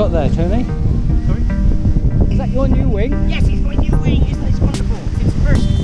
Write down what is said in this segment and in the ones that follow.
got there, Tony? Sorry? Is that your new wing? Yes, it's my new wing. Isn't this wonderful? It's first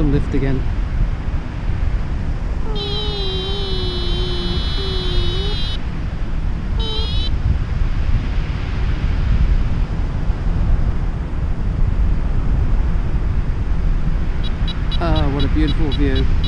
some lift again. Ah, what a beautiful view.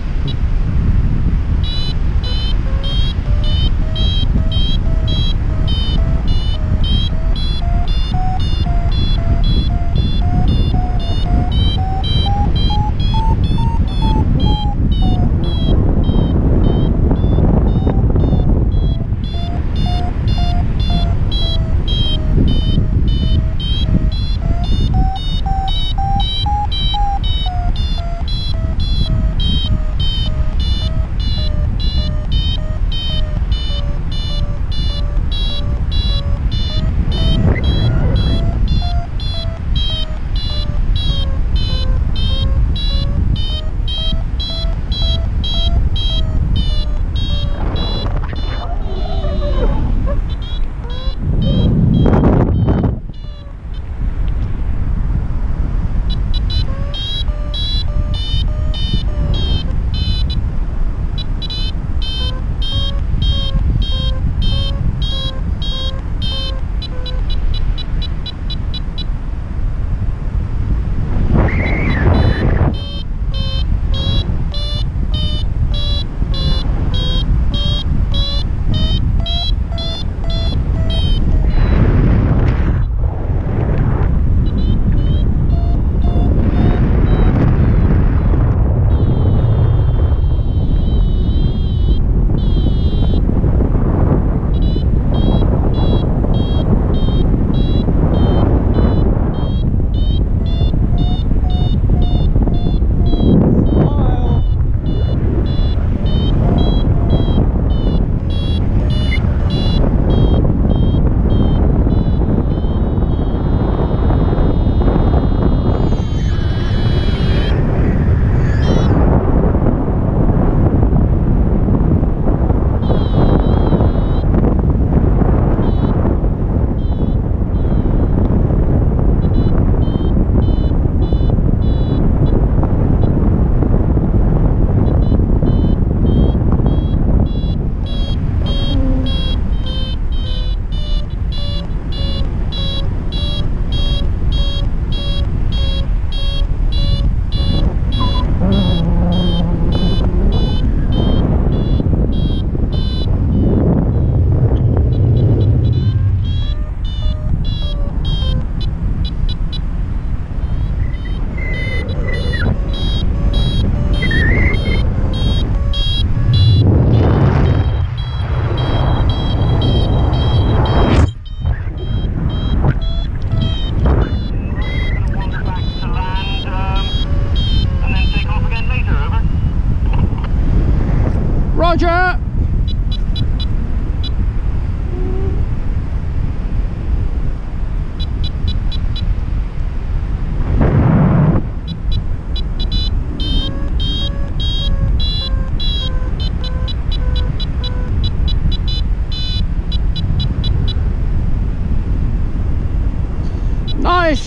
Nice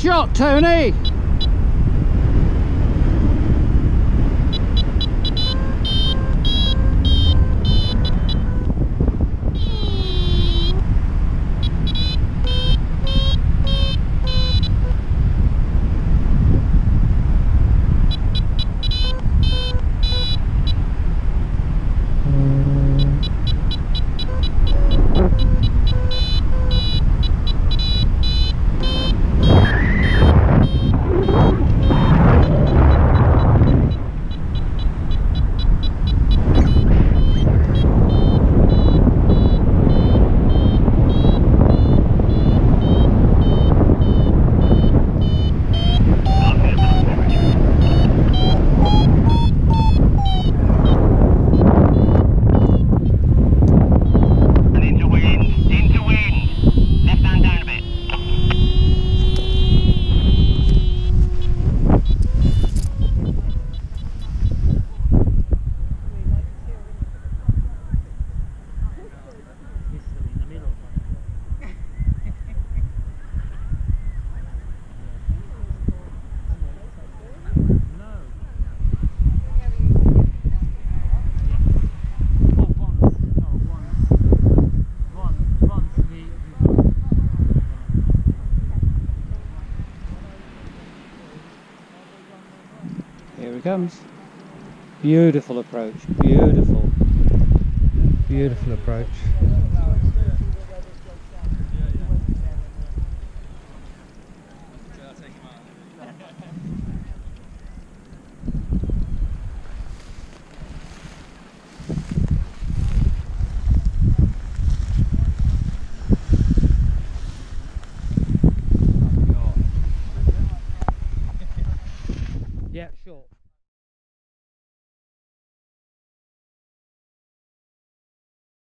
shot, Tony! Comes. Beautiful approach. Beautiful. Beautiful approach.